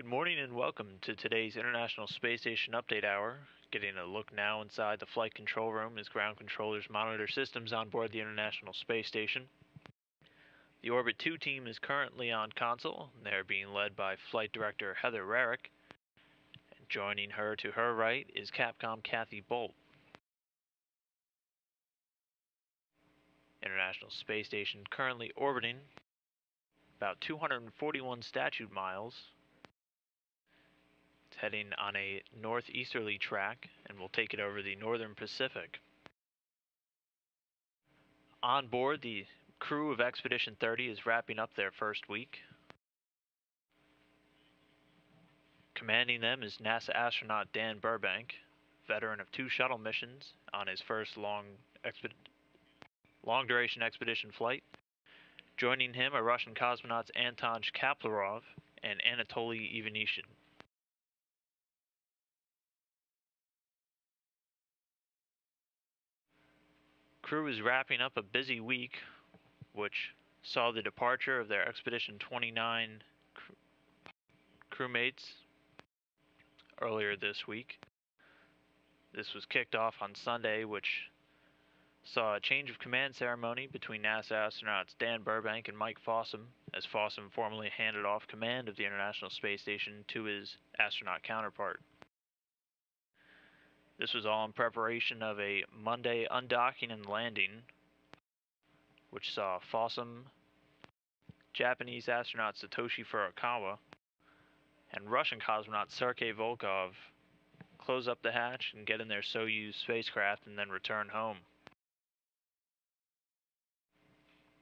Good morning and welcome to today's International Space Station Update Hour. Getting a look now inside the flight control room as ground controllers monitor systems on board the International Space Station. The Orbit 2 team is currently on console. They're being led by Flight Director Heather Rarick. And joining her to her right is Capcom Kathy Bolt. International Space Station currently orbiting about 241 statute miles heading on a northeasterly track and will take it over the northern Pacific. On board, the crew of Expedition 30 is wrapping up their first week. Commanding them is NASA astronaut Dan Burbank, veteran of two shuttle missions on his first long, exped long duration expedition flight. Joining him are Russian cosmonauts Anton Shkaplerov and Anatoly Ivanishin. Crew is wrapping up a busy week, which saw the departure of their Expedition 29 crew- crewmates earlier this week. This was kicked off on Sunday, which saw a change of command ceremony between NASA astronauts Dan Burbank and Mike Fossum, as Fossum formally handed off command of the International Space Station to his astronaut counterpart. This was all in preparation of a Monday undocking and landing, which saw Fossum, Japanese astronaut Satoshi Furukawa, and Russian cosmonaut Sergei Volkov close up the hatch and get in their Soyuz spacecraft and then return home.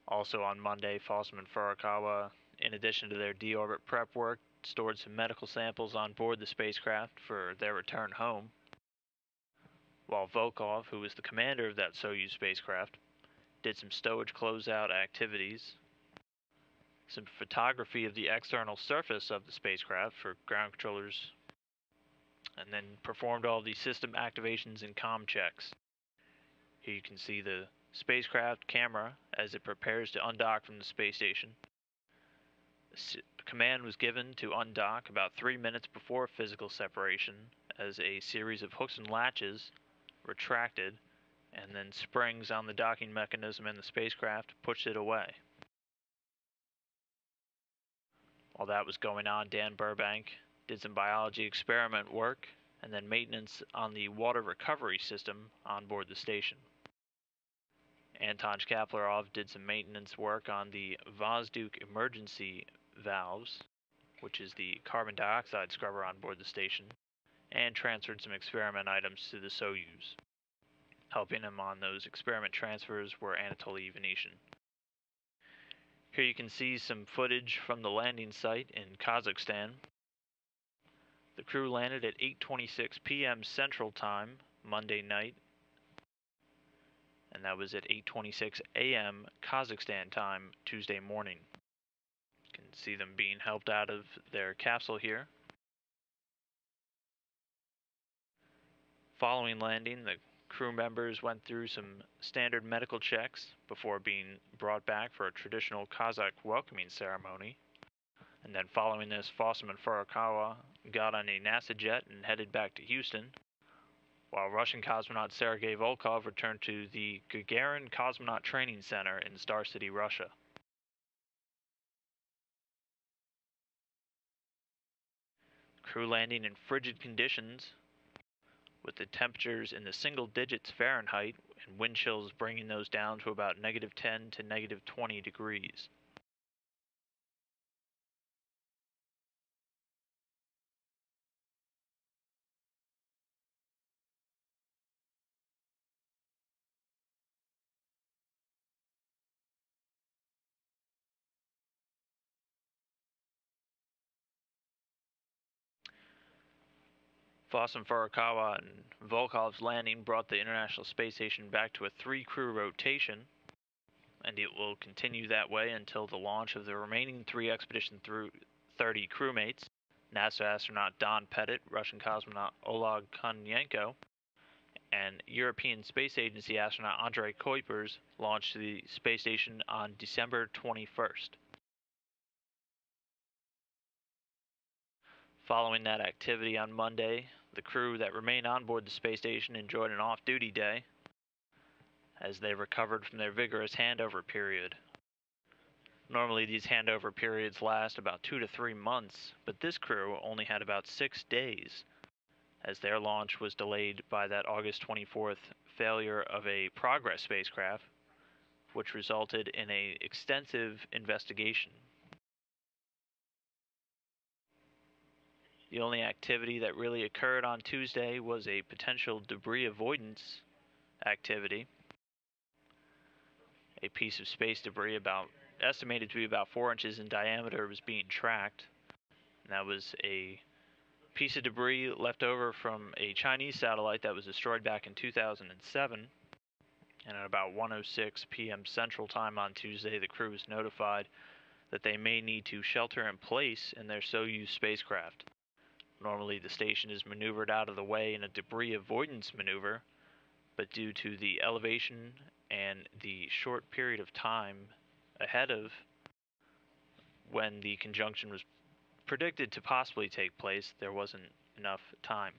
Also on Monday, Fossum and Furukawa, in addition to their deorbit prep work, stored some medical samples on board the spacecraft for their return home while Volkov, who was the commander of that Soyuz spacecraft, did some stowage closeout activities, some photography of the external surface of the spacecraft for ground controllers, and then performed all the system activations and com checks. Here you can see the spacecraft camera as it prepares to undock from the space station. Command was given to undock about three minutes before physical separation as a series of hooks and latches retracted, and then springs on the docking mechanism in the spacecraft pushed it away. While that was going on, Dan Burbank did some biology experiment work and then maintenance on the water recovery system on board the station. Anton Shkaplerov did some maintenance work on the Vozdukh emergency valves, which is the carbon dioxide scrubber on board the station, and transferred some experiment items to the Soyuz. Helping him on those experiment transfers were Anatoly Ivanishin. Here you can see some footage from the landing site in Kazakhstan. The crew landed at 8:26 p.m. Central Time Monday night, and that was at 8:26 a.m. Kazakhstan time Tuesday morning. You can see them being helped out of their capsule here. Following landing, the crew members went through some standard medical checks before being brought back for a traditional Kazakh welcoming ceremony. And then following this, Fossum and Furukawa got on a NASA jet and headed back to Houston, while Russian cosmonaut Sergei Volkov returned to the Gagarin Cosmonaut Training Center in Star City, Russia. Crew landing in frigid conditions with the temperatures in the single digits Fahrenheit and wind chills bringing those down to about negative 10 to negative 20 degrees. Fossum Furukawa and Volkov's landing brought the International Space Station back to a three crew rotation, and it will continue that way until the launch of the remaining three Expedition 30 crewmates NASA astronaut Don Pettit, Russian cosmonaut Oleg Kononenko, and European Space Agency astronaut André Kuipers launched the space station on December 21st. Following that activity on Monday, the crew that remained on board the space station enjoyed an off duty day as they recovered from their vigorous handover period. Normally, these handover periods last about two to three months, but this crew only had about six days, as their launch was delayed by that August 24th failure of a Progress spacecraft, which resulted in an extensive investigation. The only activity that really occurred on Tuesday was a potential debris avoidance activity. A piece of space debris about estimated to be about four inches in diameter was being tracked. And that was a piece of debris left over from a Chinese satellite that was destroyed back in 2007. And at about 1:06 p.m. Central Time on Tuesday, the crew was notified that they may need to shelter in place in their Soyuz spacecraft. Normally, the station is maneuvered out of the way in a debris avoidance maneuver, but due to the elevation and the short period of time ahead of when the conjunction was predicted to possibly take place, there wasn't enough time.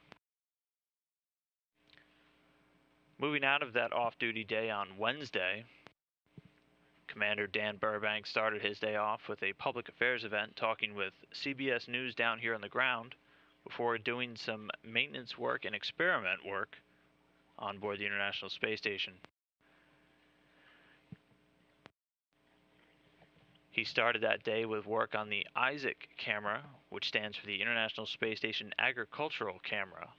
Moving out of that off duty day on Wednesday, Commander Dan Burbank started his day off with a public affairs event talking with CBS News down here on the ground before doing some maintenance work and experiment work on board the International Space Station. He started that day with work on the ISSAC camera, which stands for the International Space Station Agricultural Camera.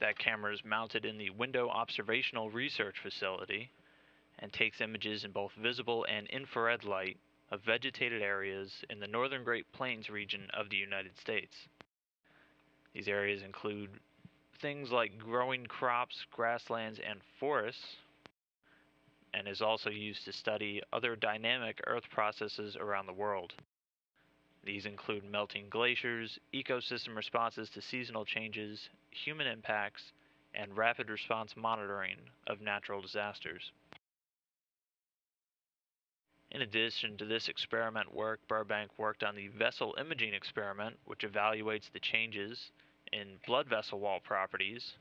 That camera is mounted in the Window Observational Research Facility and takes images in both visible and infrared light of vegetated areas in the northern Great Plains region of the United States. These areas include things like growing crops, grasslands, and forests, and is also used to study other dynamic Earth processes around the world. These include melting glaciers, ecosystem responses to seasonal changes, human impacts, and rapid response monitoring of natural disasters. In addition to this experiment work, Burbank worked on the vessel imaging experiment, which evaluates the changes in blood vessel wall properties.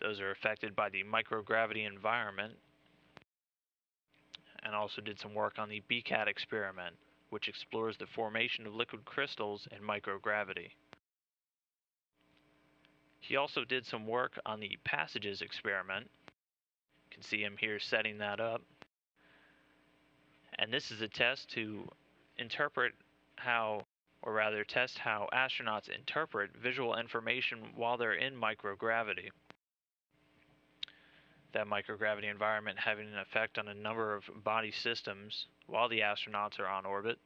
Those are affected by the microgravity environment and also did some work on the BCAT experiment, which explores the formation of liquid crystals in microgravity. He also did some work on the passages experiment. You can see him here setting that up. And this is a test to interpret how, or rather test how astronauts interpret visual information while they're in microgravity that microgravity environment having an effect on a number of body systems while the astronauts are on orbit.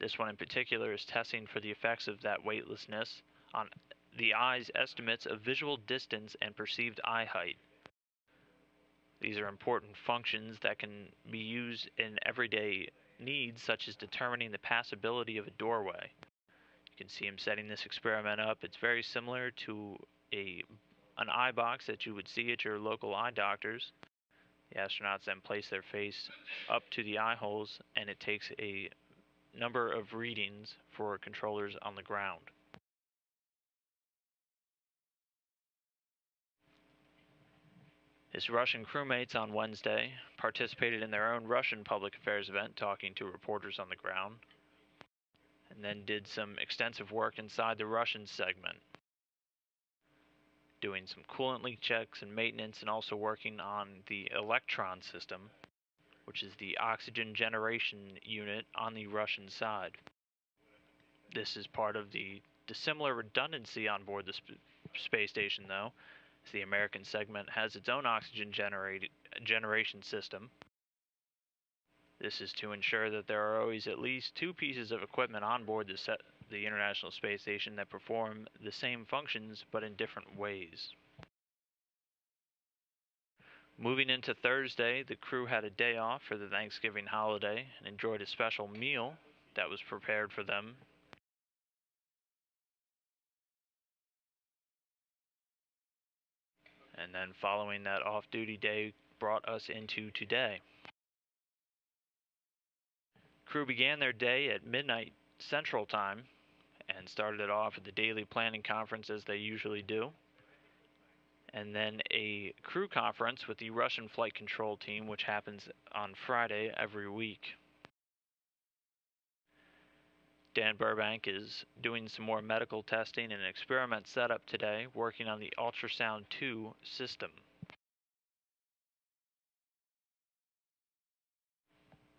This one in particular is testing for the effects of that weightlessness on the eye's estimates of visual distance and perceived eye height. These are important functions that can be used in everyday needs, such as determining the passability of a doorway. You can see him setting this experiment up. It's very similar to a an eye box that you would see at your local eye doctor's. The astronauts then place their face up to the eye holes and it takes a number of readings for controllers on the ground. His Russian crewmates on Wednesday participated in their own Russian public affairs event talking to reporters on the ground, and then did some extensive work inside the Russian segment doing some coolant leak checks and maintenance and also working on the Elektron system, which is the oxygen generation unit on the Russian side. This is part of the dissimilar redundancy on board the sp- space station, though, the American segment has its own oxygen generation system. This is to ensure that there are always at least two pieces of equipment on board the set the International Space Station that perform the same functions but in different ways. Moving into Thursday, the crew had a day off for the Thanksgiving holiday and enjoyed a special meal that was prepared for them. And then following that off duty day brought us into today. Crew began their day at midnight Central Time and started it off at the daily planning conference as they usually do. And then a crew conference with the Russian flight control team, which happens on Friday every week. Dan Burbank is doing some more medical testing and experiment setup today, working on the Ultrasound 2 system.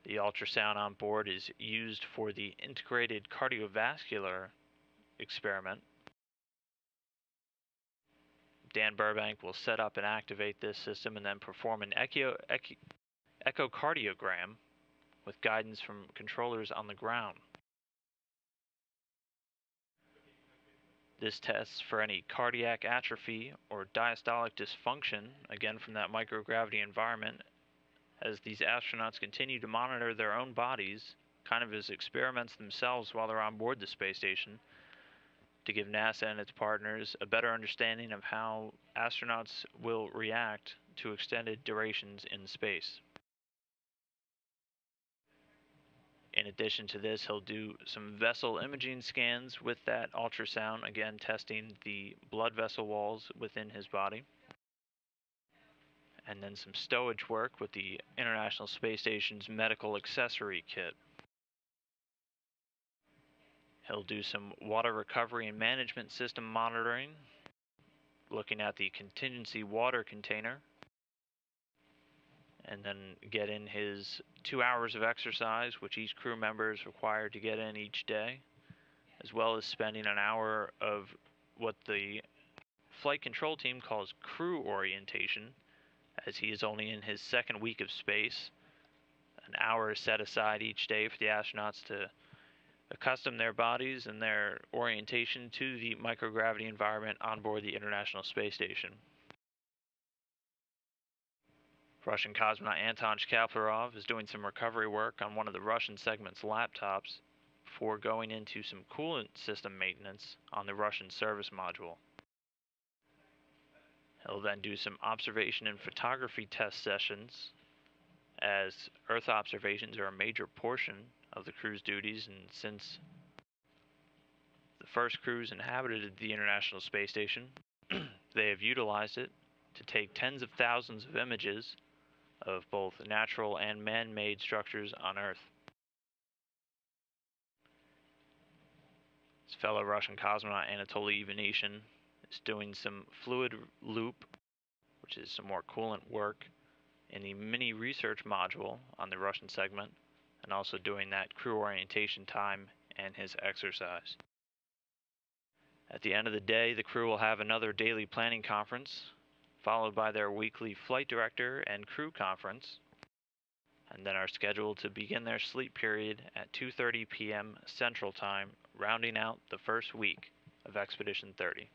The ultrasound on board is used for the integrated cardiovascular experiment. Dan Burbank will set up and activate this system and then perform an echo, echo, echocardiogram with guidance from controllers on the ground. This tests for any cardiac atrophy or diastolic dysfunction, again from that microgravity environment, as these astronauts continue to monitor their own bodies, kind of as experiments themselves while they're on board the space station, to give NASA and its partners a better understanding of how astronauts will react to extended durations in space. In addition to this, he'll do some vessel imaging scans with that ultrasound, again testing the blood vessel walls within his body and then some stowage work with the International Space Station's medical accessory kit. He'll do some water recovery and management system monitoring, looking at the contingency water container, and then get in his two hours of exercise, which each crew member is required to get in each day, as well as spending an hour of what the flight control team calls crew orientation, as he is only in his second week of space. An hour is set aside each day for the astronauts to accustom their bodies and their orientation to the microgravity environment on board the International Space Station. Russian cosmonaut Anton Shkaplerov is doing some recovery work on one of the Russian segment's laptops before going into some coolant system maintenance on the Russian service module. He'll then do some observation and photography test sessions as Earth observations are a major portion of the crew's duties and since the first crews inhabited the International Space Station, they have utilized it to take tens of thousands of images of both natural and man-made structures on Earth. His fellow Russian cosmonaut Anatoly Ivanishin is doing some fluid loop, which is some more coolant work, in the mini research module on the Russian segment, and also doing that crew orientation time and his exercise. At the end of the day, the crew will have another daily planning conference, followed by their weekly flight director and crew conference, and then are scheduled to begin their sleep period at 2:30 p.m. Central Time, rounding out the first week of Expedition 30.